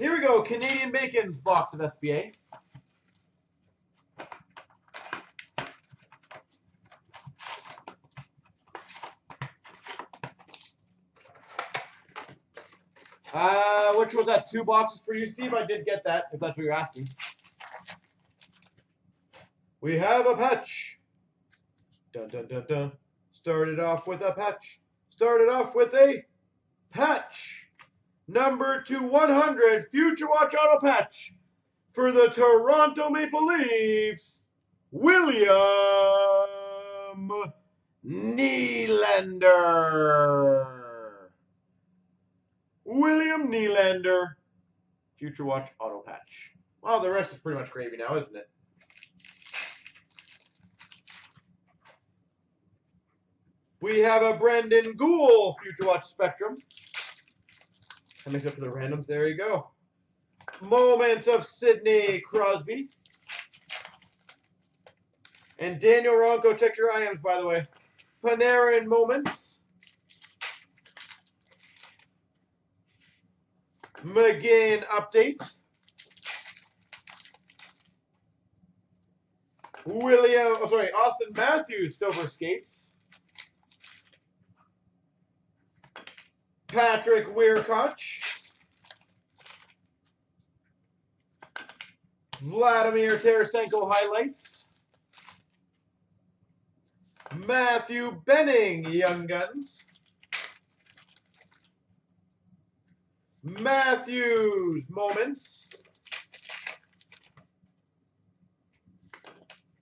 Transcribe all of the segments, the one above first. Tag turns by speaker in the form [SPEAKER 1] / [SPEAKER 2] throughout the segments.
[SPEAKER 1] Here we go. Canadian Bacon's box of SPA. Uh, which was that? Two boxes for you, Steve? I did get that, if that's what you're asking. We have a patch. Dun dun dun dun. Started off with a patch. Started off with a patch. Number to 100, Future Watch Auto Patch for the Toronto Maple Leafs, William Nylander. William Nylander, Future Watch Auto Patch. Well, the rest is pretty much gravy now, isn't it? We have a Brendan Gould Future Watch Spectrum. Makes up for the randoms. There you go. Moment of Sidney Crosby. And Daniel Ronco, check your IMs, by the way. Panarin Moments. McGinn Update. William, oh, sorry, Auston Matthews Silver Skates. Patrick Wiercioch. Vladimir Tarasenko highlights. Matthew Benning Young Guns. Matthews moments.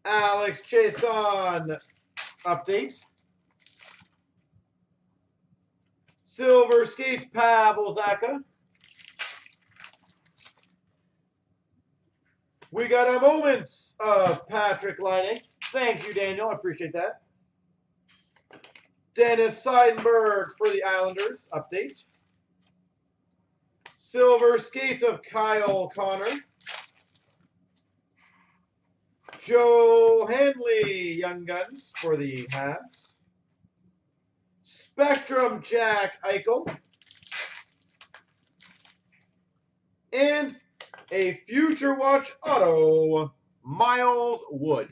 [SPEAKER 1] Alex Chiasson update. Silver Skates Pavel Zacha. We got a moments of Patrik Laine. Thank you, Daniel. I appreciate that. Dennis Seidenberg for the Islanders update. Silver Skates of Kyle Connor. Joe Hanley Young Guns for the Habs. Spectrum Jack Eichel. And a Future Watch Auto, Miles Wood.